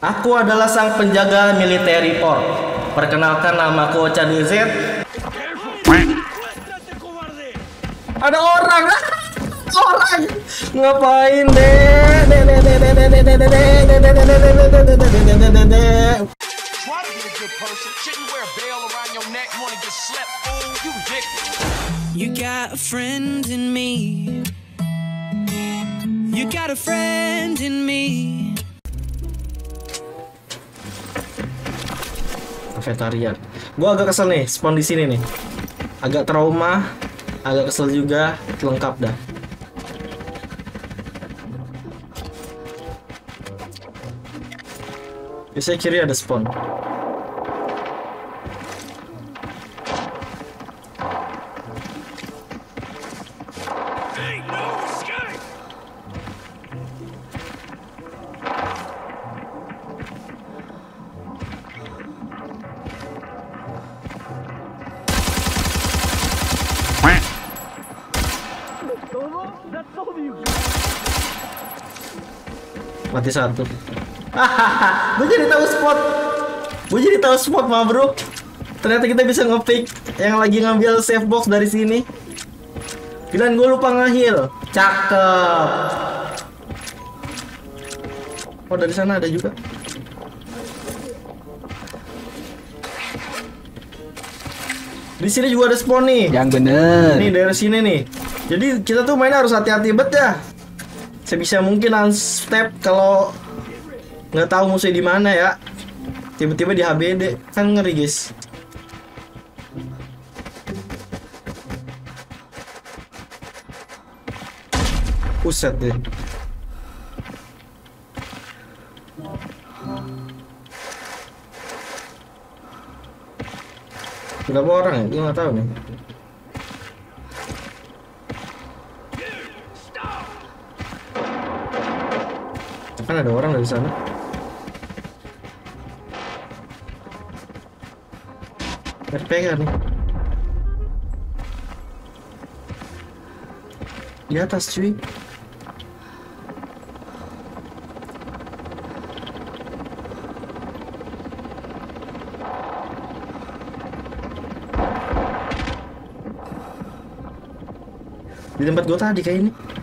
Aku adalah sang penjaga military port. Perkenalkan namaku Ocha Z. Ada orang, orang. Ngapain deh? You got a friend in me. You got a friend in me. Kafetarian. Gua agak kesel nih, spawn di sini nih. Agak trauma, agak kesel juga, lengkap dah. Biasanya kiri ada spawn. Mati satu. gue jadi tahu spot. Gue jadi tahu spot mah bro. Ternyata kita bisa ngepick yang lagi ngambil save box dari sini. Gila gue lupa ngehil. Cakep. Oh dari sana ada juga. Di sini juga ada spawn nih. Yang bener. Nih dari sini nih. Jadi kita tuh mainnya harus hati-hati bet ya. Sebisa mungkin unstep kalau nggak tahu musuh di mana ya. Tiba-tiba di HBD kan ngeri guys. Puset deh. Berapa orang ya? Gue nggak tahu nih. Ada orang dari sana. RPK nih. Di atas cuy. Di tempat gua tadi kayak ini.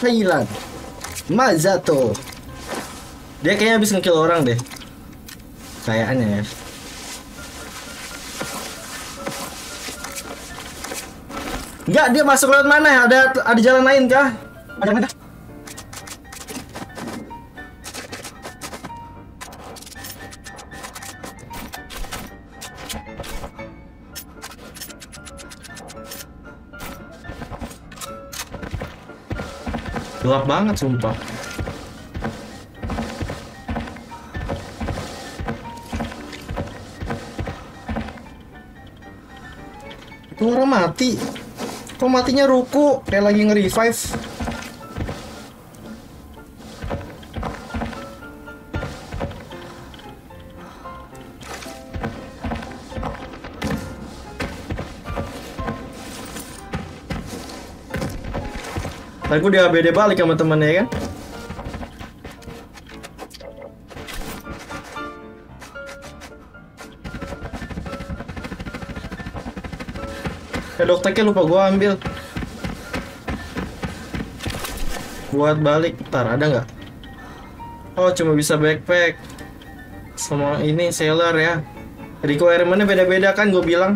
Thailand Mazato Dia kayaknya habis ngekill orang deh Kayaknya ya Enggak, dia masuk lewat mana? Ada ada jalan lain kah? Ada mana? Gelap banget sumpah. Itu orang mati. Kok matinya ruku? Kayak lagi nge-revive. Tadi gue di ABD balik sama temennya kan. Eh dokternya lupa gua ambil. Buat balik, ntar ada nggak? Oh cuma bisa backpack. Sama ini sailor ya. Requirementnya beda-beda kan gue bilang.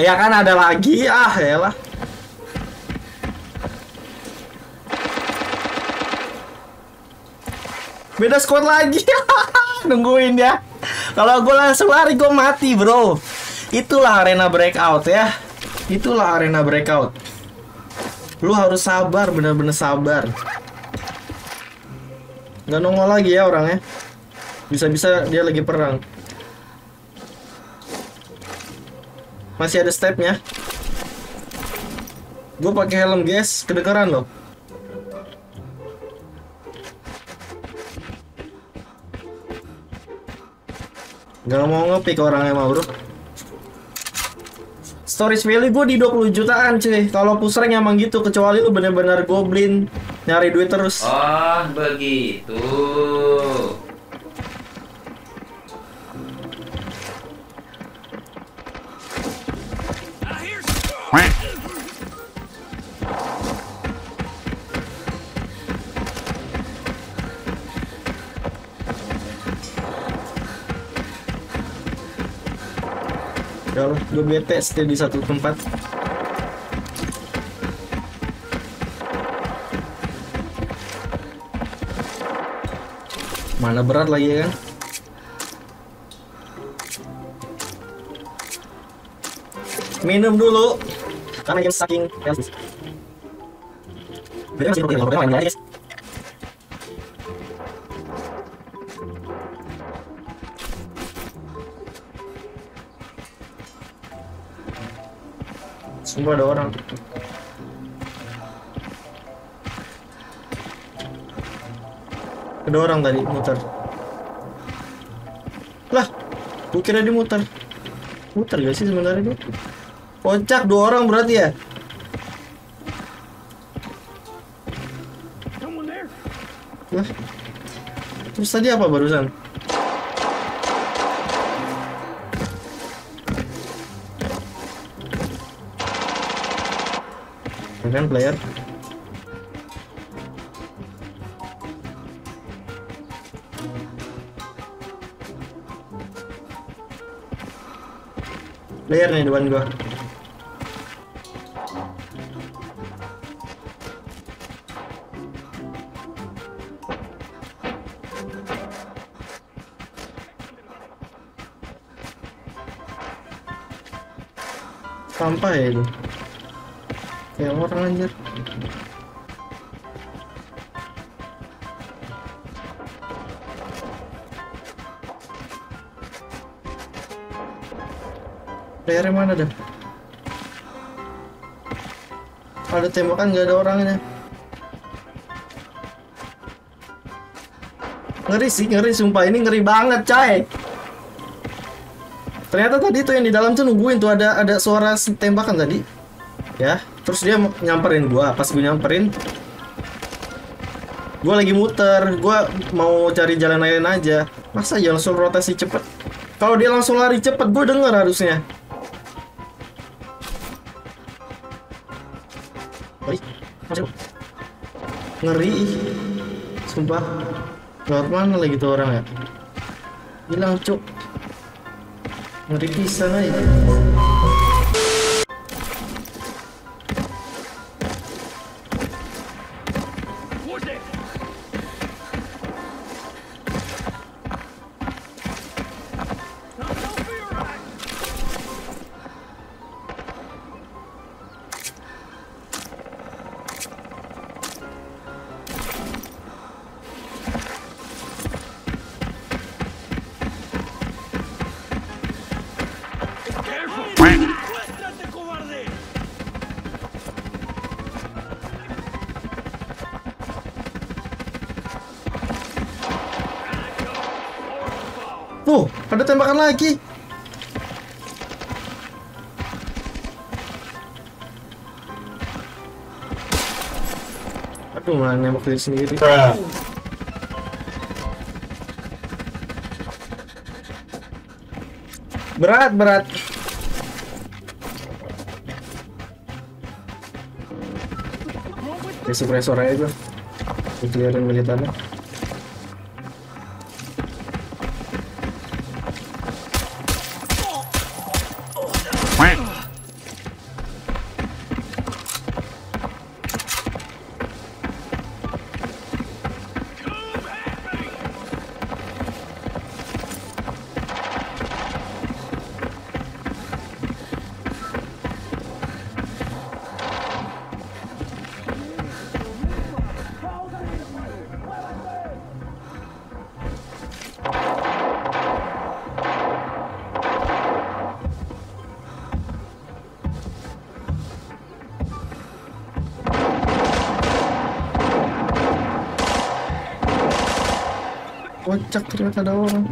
Ya kan ada lagi ah ya lah. Beda squad lagi. Nungguin ya. Kalau gue langsung lari gue mati, Bro. Itulah arena breakout ya. Itulah arena breakout. Lu harus sabar, bener-bener sabar. Nggak nongol lagi ya orangnya. Bisa-bisa dia lagi perang. Masih ada stepnya. Gue pakai helm guys, kedengeran loh. Gak mau ngepick orangnya mah bro. Storage value gue di 20 jutaan cuy. Kalau push rank emang gitu, kecuali lu bener-bener goblin nyari duit terus. Oh, begitu. Bete stay di satu tempat. Mana berat lagi ya kan? Minum dulu. Karena game saking. Beda masih main aja guys. Sumpah ada orang. Ada orang tadi muter. Lah, gue kira dia muter. Muter gak sih sebenarnya dia? Kocak dua orang berarti ya? Lah, terus tadi apa barusan? Kan player? Player nih depan gua. Sampah ya itu. Kayak orang anjir. Playernya mana dah? Ada tembakan nggak ada orangnya. Ngeri sih, ngeri sumpah ini ngeri banget, cai. Ternyata tadi tuh yang di dalam tuh nungguin tuh ada ada suara tembakan tadi. Ya, terus dia nyamperin gua. Pas gue nyamperin, gua lagi muter. Gua mau cari jalan lain aja. Masa ya langsung rotasi cepet? Kalau dia langsung lari cepet, gue denger harusnya. Ngeri. Sumpah. Lewat mana lagi tuh orang ya? Hilang, cuk. Ngeri pisan aja. Ada tembakan lagi. Aduh, malah nembak diri sendiri. Berat, berat. Ya, suppressor aja gue. Clearin militarnya. Kocak ternyata ada orang.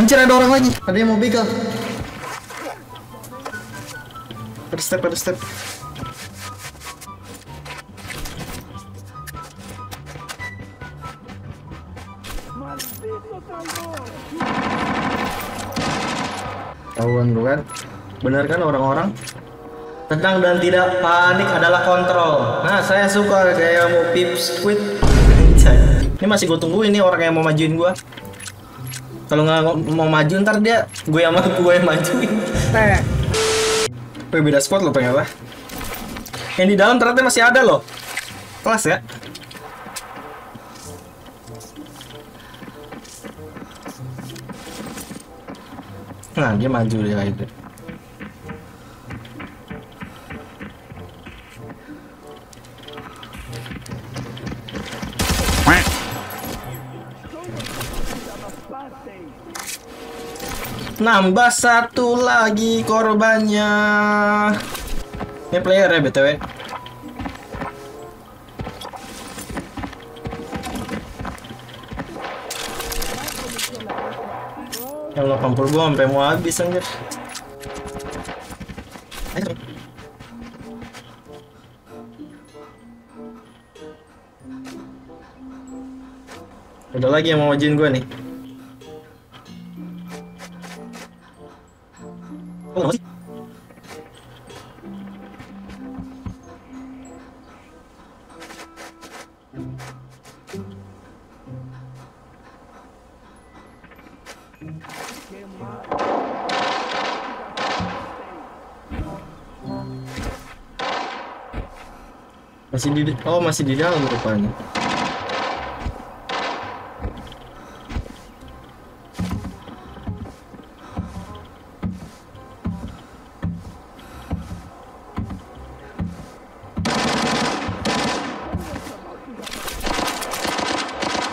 Anjir ada orang lagi. Ada yang mau begal. Ada step, ada step. Tahuan lu kan? Bener kan orang-orang? Tenang dan tidak panik adalah kontrol. Nah, saya suka kayak mau pip squid. Ini masih gue tungguin nih orang yang mau majuin gua. Kalau nggak mau maju ntar dia gue yang gue yang majuin. Wih, beda spot lo pengen apa? Yang di dalam ternyata masih ada loh. Kelas ya. Nah, dia maju dia itu. Nambah satu lagi korbannya. Ini player ya BTW. Yang 80 gua sampai mau habis anjir. Ada lagi yang mau majuin gua nih. Masih di Oh, masih di dalam rupanya.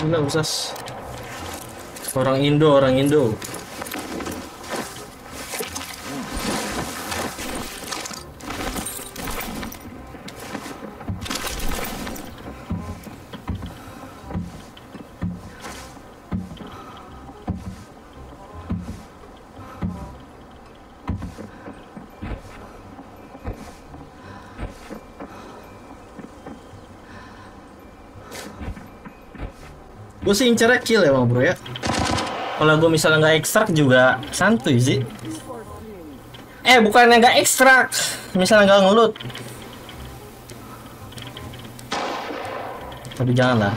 Enggak usah. Orang Indo, orang Indo. Gue sih incernya kill ya bang bro ya. Kalau gue misalnya nggak ekstrak juga santuy sih. Eh bukannya nggak ekstrak, misalnya nggak ngelut. Tapi janganlah.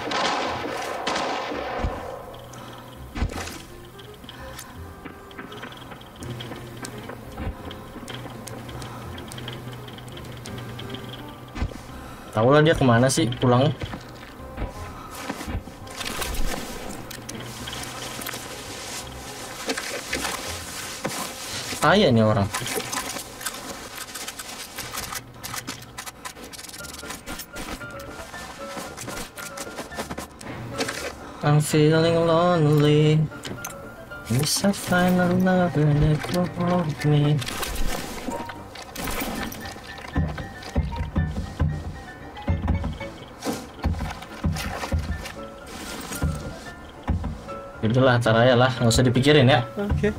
Tahu lah dia ke mana sih pulang? Kaya nih orang. I'm feeling lonely. Find a lover that will hold me. Udahlah, tar aja lah, nggak usah dipikirin ya. Oke.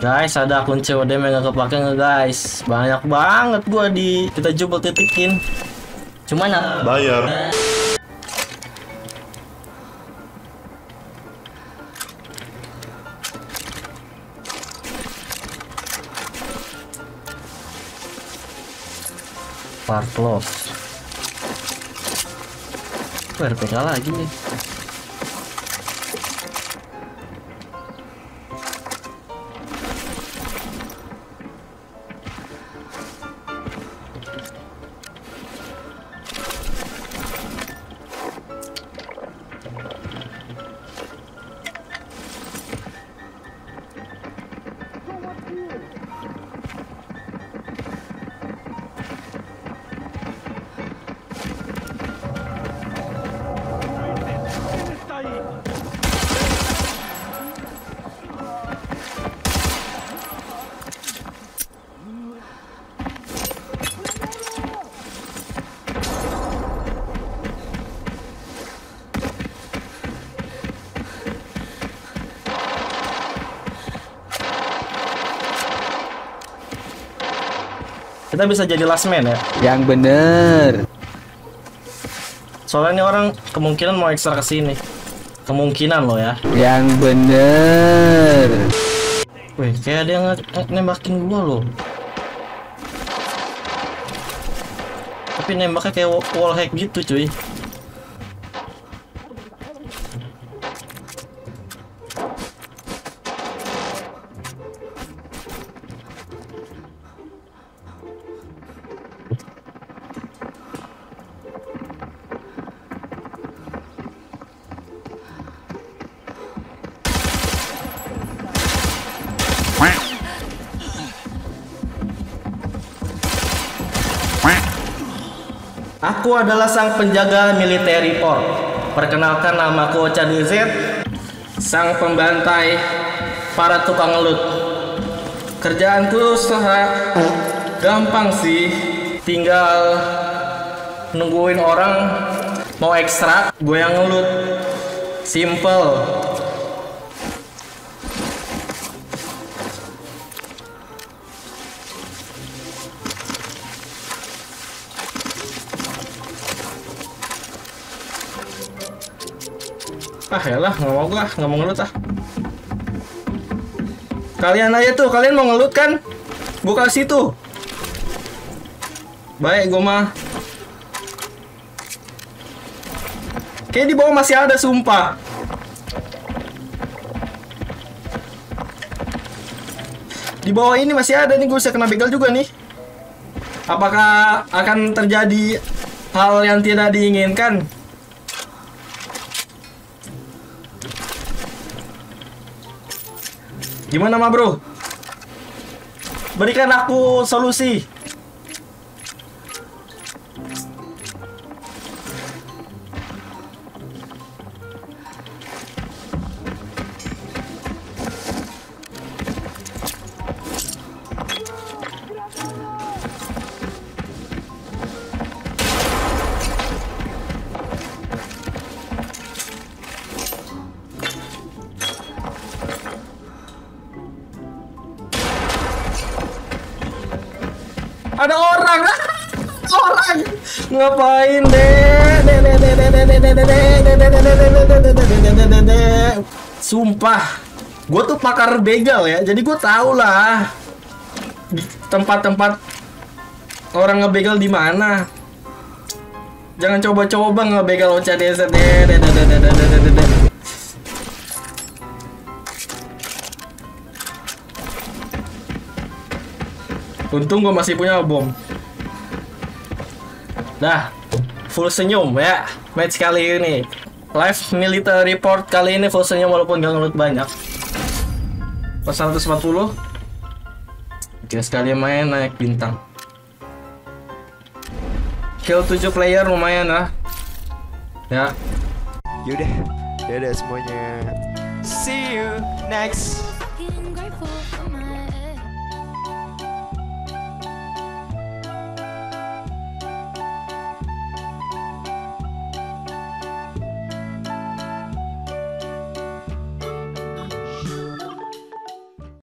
Guys, ada akun COD yang gak kepake nggak guys? Banyak banget gua di kita coba titikin. Cuman ah, Bayar. part loss. Wah, RPK lagi nih. Kita bisa jadi last man ya. Yang bener. Soalnya ini orang kemungkinan mau ekstra ke sini. Kemungkinan loh ya. Yang bener. Wih, kayak ada yang nembakin gua loh. Tapi nembaknya kayak wa- wall hack gitu cuy. Aku adalah sang penjaga military port. Perkenalkan namaku Ocha DZ, sang pembantai para tukang loot. Kerjaanku sangat gampang sih, tinggal nungguin orang mau ekstrak, gue yang ngelut. Simple. Ah ya lah, nggak mau gua, nggak mau ngelut ah. Kalian aja tuh, kalian mau ngelut kan? Gua kasih tuh. Baik, gua mah. Kayak di bawah masih ada, sumpah. Di bawah ini masih ada nih, gue bisa kena begal juga nih. Apakah akan terjadi hal yang tidak diinginkan? Gimana ma bro? Berikan aku solusi. Deh, deh, deh, deh, deh. Sumpah, gue tuh pakar begal ya, jadi gue tau lah tempat-tempat orang ngebegal di mana. Jangan coba-coba ngebegal Ocha Untung gue masih punya bom. Dah, full senyum ya. Match kali ini. Live military report kali ini full senyum walaupun gak ngelut banyak. Pas 140. Oke, sekali main naik bintang. Kill 7 player lumayan lah. Ya, Yaudah, dadah semuanya. See you next.